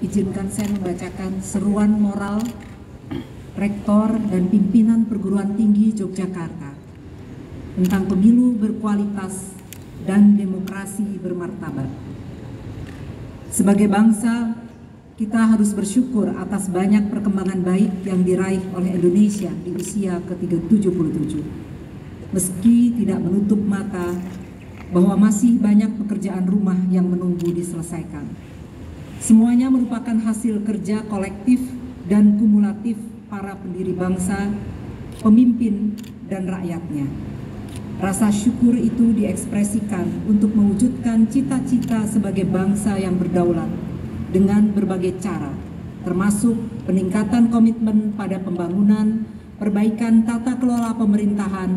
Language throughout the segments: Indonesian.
izinkan saya membacakan seruan moral Rektor dan pimpinan perguruan tinggi Yogyakarta tentang pemilu berkualitas dan demokrasi bermartabat. Sebagai bangsa, kita harus bersyukur atas banyak perkembangan baik yang diraih oleh Indonesia di usia ke-77. Meski tidak menutup mata bahwa masih banyak pekerjaan rumah yang menunggu diselesaikan. Semuanya merupakan hasil kerja kolektif dan kumulatif para pendiri bangsa, pemimpin, dan rakyatnya. Rasa syukur itu diekspresikan untuk mewujudkan cita-cita sebagai bangsa yang berdaulat dengan berbagai cara, termasuk peningkatan komitmen pada pembangunan, perbaikan tata kelola pemerintahan,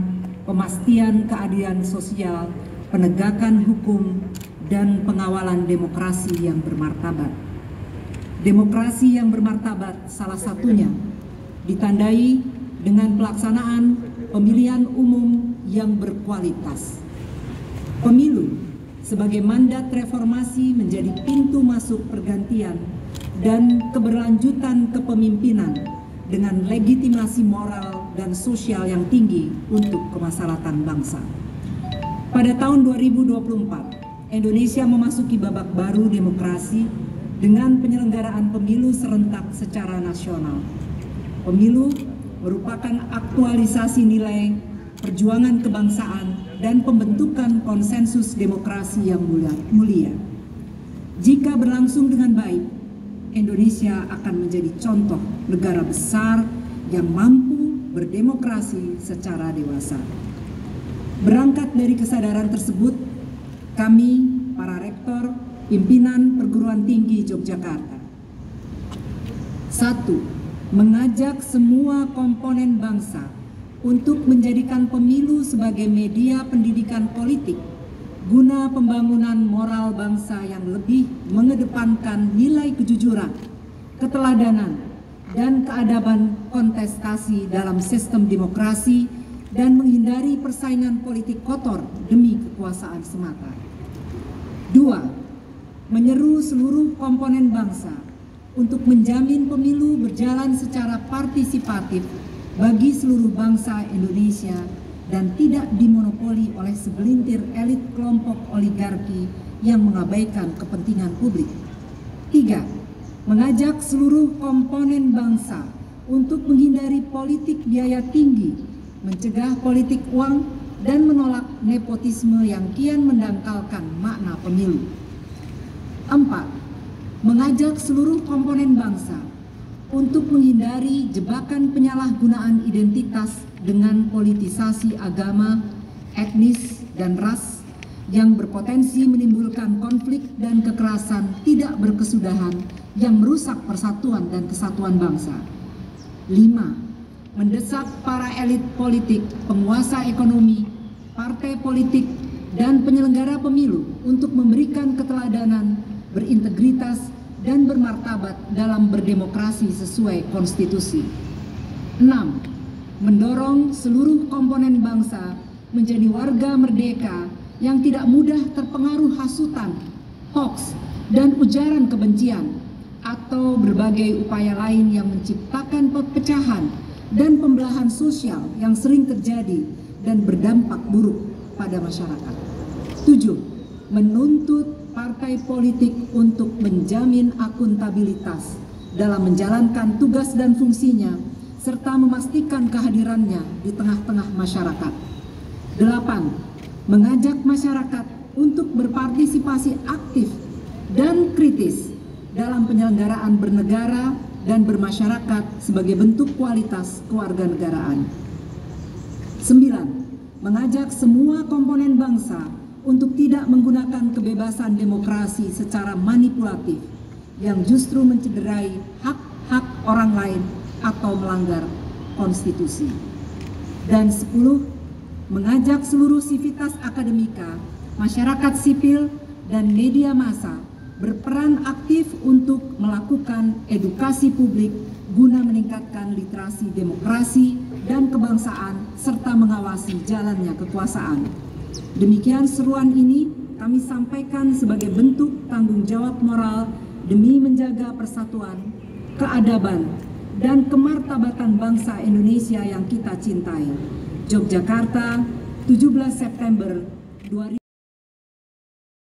pemastian keadilan sosial, penegakan hukum, dan pengawalan demokrasi yang bermartabat. Demokrasi yang bermartabat salah satunya ditandai dengan pelaksanaan pemilihan umum yang berkualitas. Pemilu sebagai mandat reformasi menjadi pintu masuk pergantian dan keberlanjutan kepemimpinan dengan legitimasi moral dan sosial yang tinggi untuk kemaslahatan bangsa. Pada tahun 2024, Indonesia memasuki babak baru demokrasi dengan penyelenggaraan pemilu serentak secara nasional Pemilu merupakan aktualisasi nilai perjuangan kebangsaan dan pembentukan konsensus demokrasi yang mulia. Jika berlangsung dengan baik, Indonesia akan menjadi contoh negara besar yang mampu berdemokrasi secara dewasa. Berangkat dari kesadaran tersebut, kami, para rektor, pimpinan perguruan tinggi Yogyakarta. Satu, mengajak semua komponen bangsa untuk menjadikan pemilu sebagai media pendidikan politik guna pembangunan moral bangsa yang lebih mengedepankan nilai kejujuran, keteladanan, dan keadaban kontestasi dalam sistem demokrasi dan menghindari persaingan politik kotor demi kekuasaan semata. Dua, menyeru seluruh komponen bangsa untuk menjamin pemilu berjalan secara partisipatif bagi seluruh bangsa Indonesia dan tidak dimonopoli oleh segelintir elit kelompok oligarki yang mengabaikan kepentingan publik. Tiga, mengajak seluruh komponen bangsa untuk menghindari politik biaya tinggi, mencegah politik uang, dan menolak nepotisme yang kian mendangkalkan makna pemilu. Empat, mengajak seluruh komponen bangsa untuk menghindari jebakan penyalahgunaan identitas dengan politisasi agama, etnis, dan ras yang berpotensi menimbulkan konflik dan kekerasan tidak berkesudahan yang merusak persatuan dan kesatuan bangsa. 5. Mendesak para elit politik, penguasa ekonomi, politik, dan penyelenggara pemilu untuk memberikan keteladanan berintegritas, dan bermartabat dalam berdemokrasi sesuai konstitusi. 6. Mendorong seluruh komponen bangsa menjadi warga merdeka yang tidak mudah terpengaruh hasutan, hoax, dan ujaran kebencian atau berbagai upaya lain yang menciptakan perpecahan dan pembelahan sosial yang sering terjadi dan berdampak buruk pada masyarakat. 7. Menuntut partai politik untuk menjamin akuntabilitas dalam menjalankan tugas dan fungsinya serta memastikan kehadirannya di tengah-tengah masyarakat. 8. Mengajak masyarakat untuk berpartisipasi aktif dan kritis dalam penyelenggaraan bernegara dan bermasyarakat sebagai bentuk kualitas kewarganegaraan. 9. Mengajak semua komponen bangsa untuk tidak menggunakan kebebasan demokrasi secara manipulatif yang justru mencederai hak-hak orang lain atau melanggar konstitusi. Dan sepuluh, mengajak seluruh sivitas akademika, masyarakat sipil, dan media massa berperan aktif untuk melakukan edukasi publik guna meningkatkan literasi demokrasi dan kebangsaan serta mengawasi jalannya kekuasaan. Demikian seruan ini kami sampaikan sebagai bentuk tanggung jawab moral demi menjaga persatuan, keadaban, dan kemartabatan bangsa Indonesia yang kita cintai. Yogyakarta, 17 September 2020